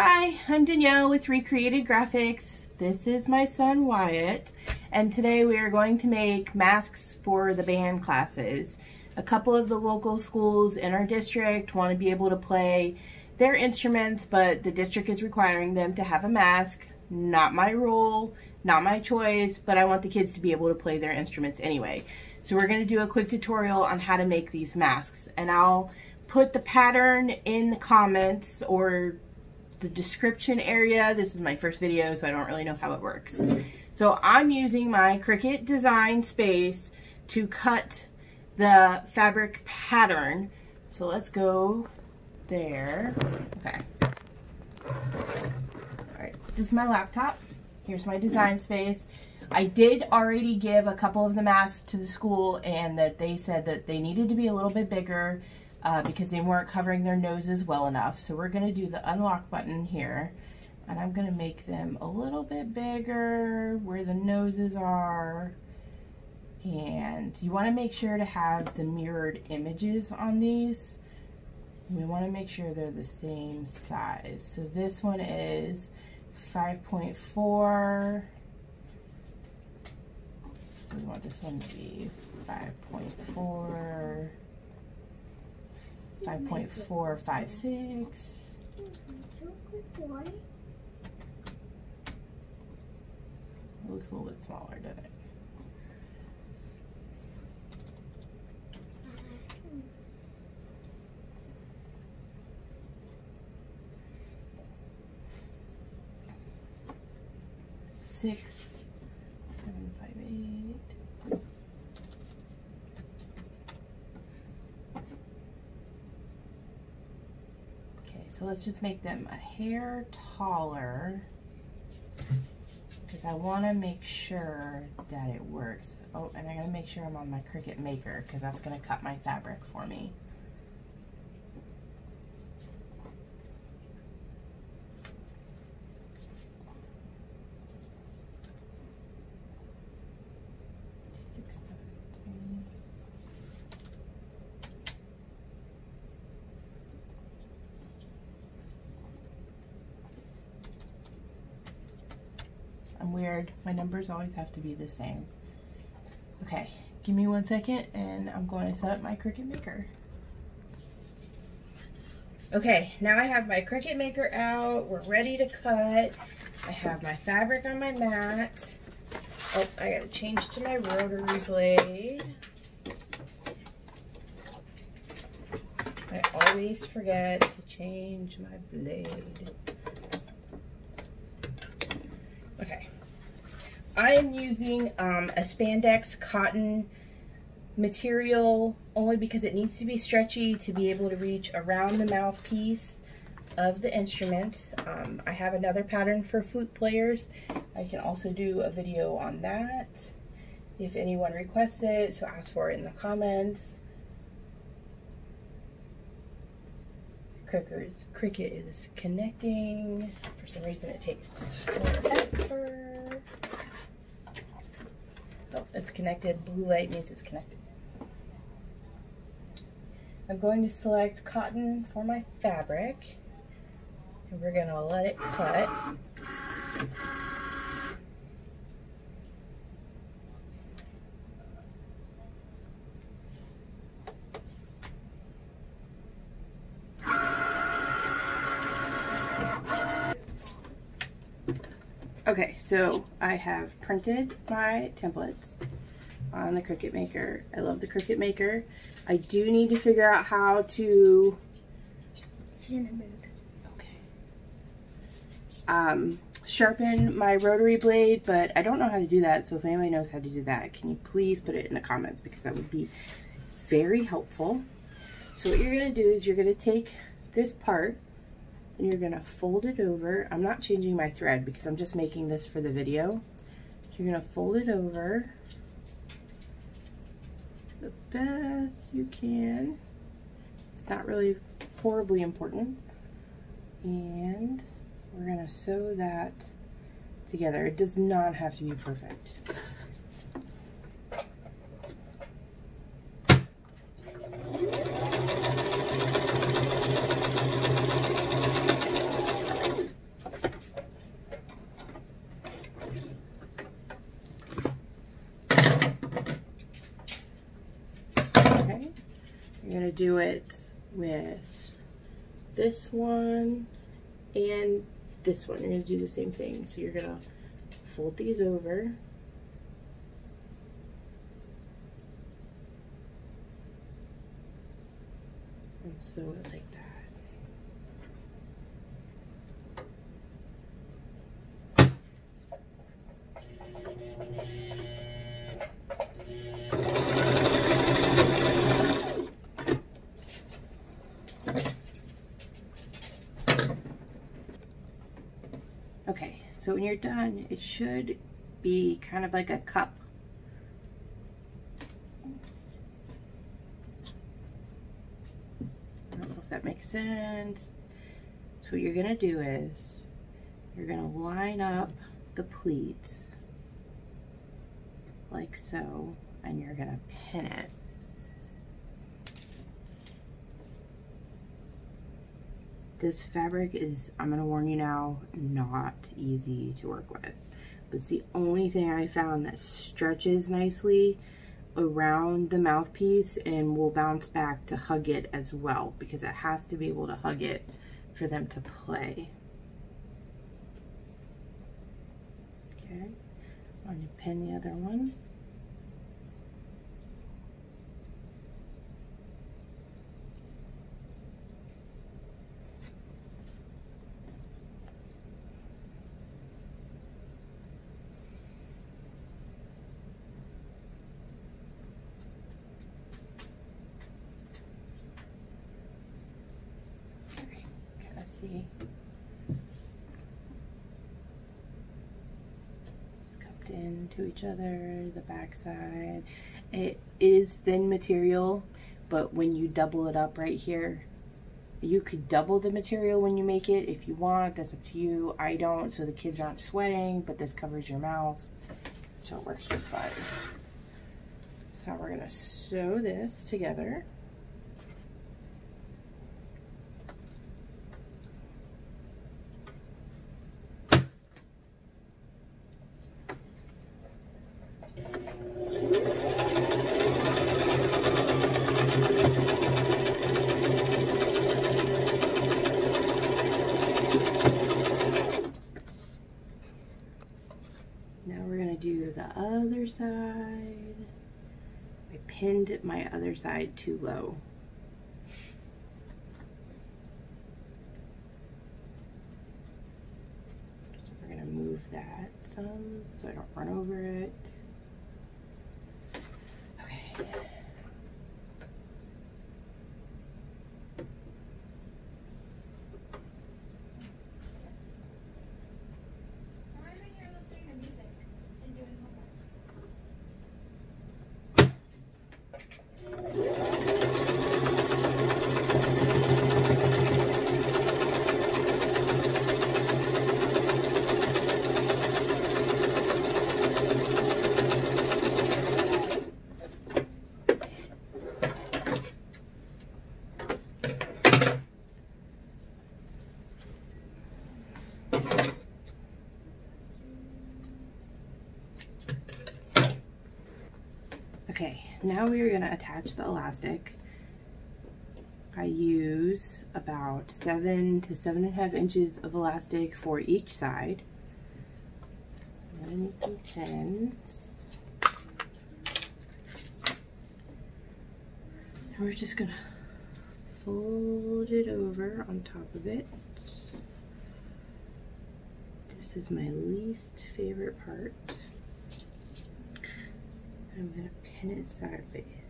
Hi, I'm Dannielle with Recreated Graphics. This is my son Wyatt, and today we are going to make masks for the band classes. A couple of the local schools in our district want to be able to play their instruments, but the district is requiring them to have a mask. Not my rule, not my choice, but I want the kids to be able to play their instruments anyway. So we're going to do a quick tutorial on how to make these masks, and I'll put the pattern in the comments or the description area. This is my first video, so I don't really know how it works. So I'm using my Cricut Design Space to cut the fabric pattern. So let's go there. Okay. All right, this is my laptop. Here's my design space. I did already give a couple of the masks to the school and that they said that they needed to be a little bit bigger uh, because they weren't covering their noses well enough. So we're going to do the unlock button here. And I'm going to make them a little bit bigger where the noses are. And you want to make sure to have the mirrored images on these. We want to make sure they're the same size. So this one is 5.4. So we want this one to be 5.4. 5.456. It looks a little bit smaller, doesn't it? Six, seven, five, eight. So let's just make them a hair taller because I want to make sure that it works. Oh, and I got to make sure I'm on my Cricut Maker because that's going to cut my fabric for me. My numbers always have to be the same. Okay, give me one second and I'm going to set up my Cricut Maker. Okay, now I have my Cricut Maker out. We're ready to cut. I have my fabric on my mat. Oh, I gotta change to my rotary blade. I always forget to change my blade. Okay. I am using um, a spandex cotton material only because it needs to be stretchy to be able to reach around the mouthpiece of the instrument. Um, I have another pattern for flute players. I can also do a video on that if anyone requests it, so ask for it in the comments. Cricut is connecting. For some reason it takes forever. Oh, it's connected. Blue light means it's connected. I'm going to select cotton for my fabric. And we're going to let it cut. Okay, so I have printed my templates on the Cricut Maker. I love the Cricut Maker. I do need to figure out how to... He's in the mood. Okay. Um, sharpen my rotary blade, but I don't know how to do that, so if anybody knows how to do that, can you please put it in the comments because that would be very helpful. So what you're going to do is you're going to take this part and you're gonna fold it over. I'm not changing my thread because I'm just making this for the video. So you're gonna fold it over the best you can. It's not really horribly important. And we're gonna sew that together. It does not have to be perfect. Do it with this one and this one. You're gonna do the same thing. So you're gonna fold these over. And like when you're done, it should be kind of like a cup. I don't know if that makes sense. So what you're gonna do is, you're gonna line up the pleats like so, and you're gonna pin it. This fabric is, I'm gonna warn you now, not easy to work with. But it's the only thing I found that stretches nicely around the mouthpiece and will bounce back to hug it as well because it has to be able to hug it for them to play. Okay, I'm going to pin the other one. See. It's cupped into each other, the backside. It is thin material, but when you double it up right here, you could double the material when you make it if you want. That's up to you. I don't, so the kids aren't sweating, but this covers your mouth, so it works just fine. So we're gonna sew this together. Now we're gonna do the other side. I pinned my other side too low. So we're gonna move that some so I don't run over it. Okay. Okay, now we are gonna attach the elastic. I use about seven to seven and a half inches of elastic for each side. I'm gonna need some pins. And we're just gonna fold it over on top of it. This is my least favorite part. I'm gonna it sideways. One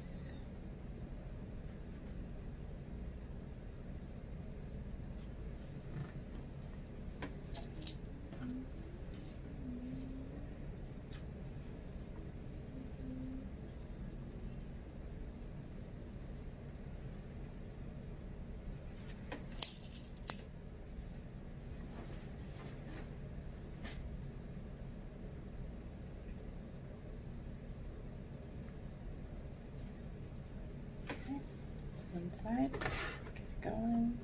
side. Let's get it going.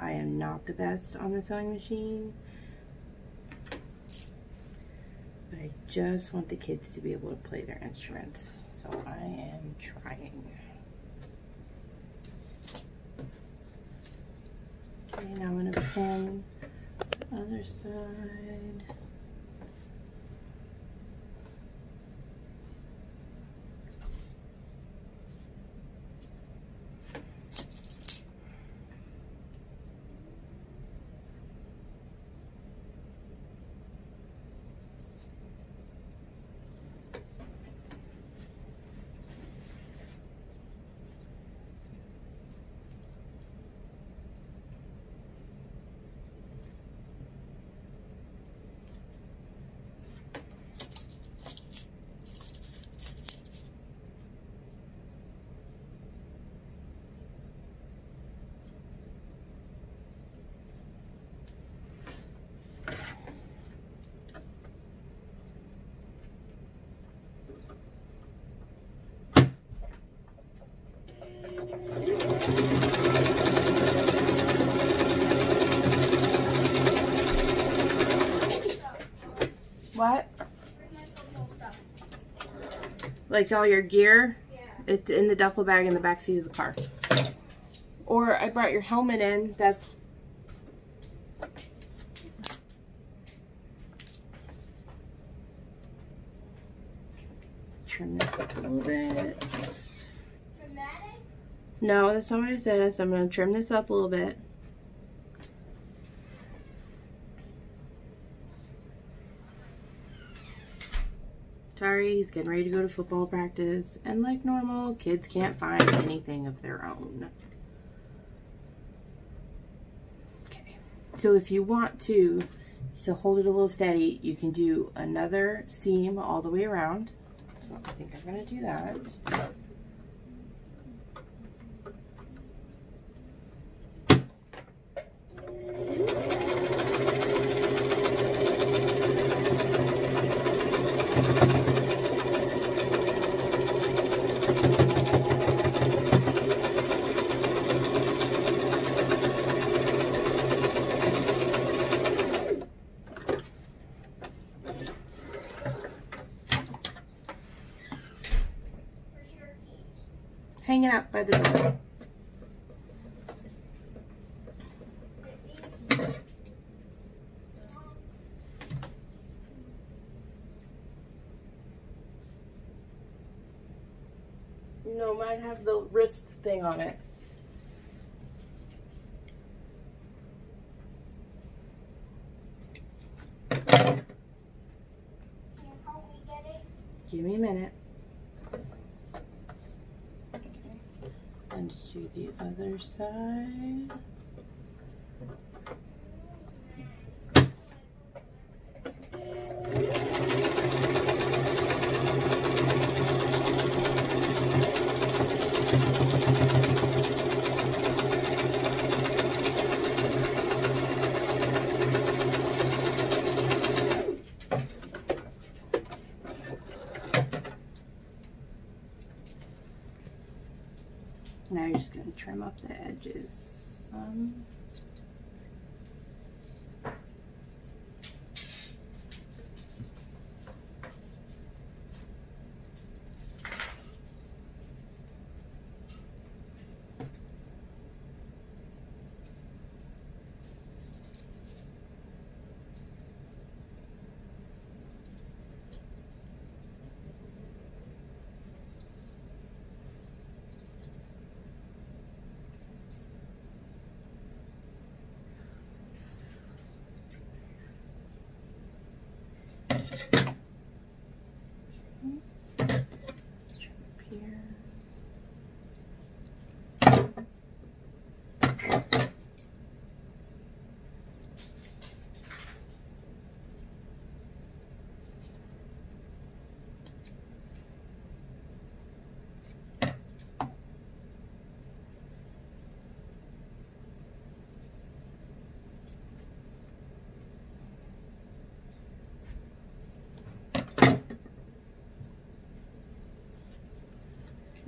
I am not the best on the sewing machine. I just want the kids to be able to play their instruments. So I am trying. Okay, now I'm gonna pin the other side. Like all your gear? Yeah. It's in the duffel bag in the back seat of the car. Or I brought your helmet in. That's trim this up a little bit. No, that's not what I said. So I'm gonna trim this up a little bit. He's getting ready to go to football practice. And like normal, kids can't find anything of their own. Okay, so if you want to, so hold it a little steady, you can do another seam all the way around. I think I'm gonna do that. Hanging up by the door. No, mine have the wrist thing on it. Can you help me get it? Give me a minute. And do the other side. Just going to trim up the edges. Trim up here.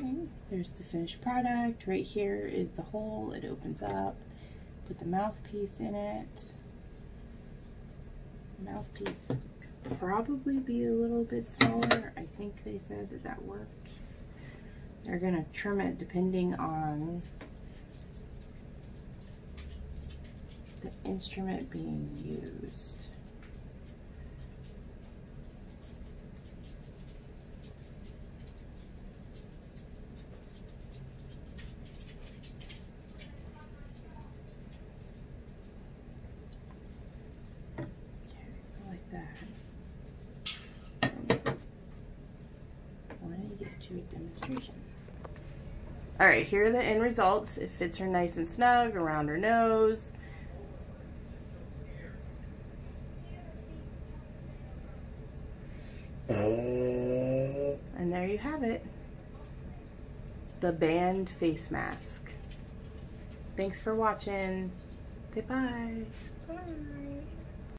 Okay, there's the finished product. Right here is the hole. It opens up. Put the mouthpiece in it. Mouthpiece could probably be a little bit smaller. I think they said that that worked. They're gonna trim it depending on the instrument being used. Okay, so like that. Let me get you a demonstration. All right, here are the end results. It fits her nice and snug around her nose. Uh. And there you have it. The band face mask. Thanks for watching. Say bye. Bye.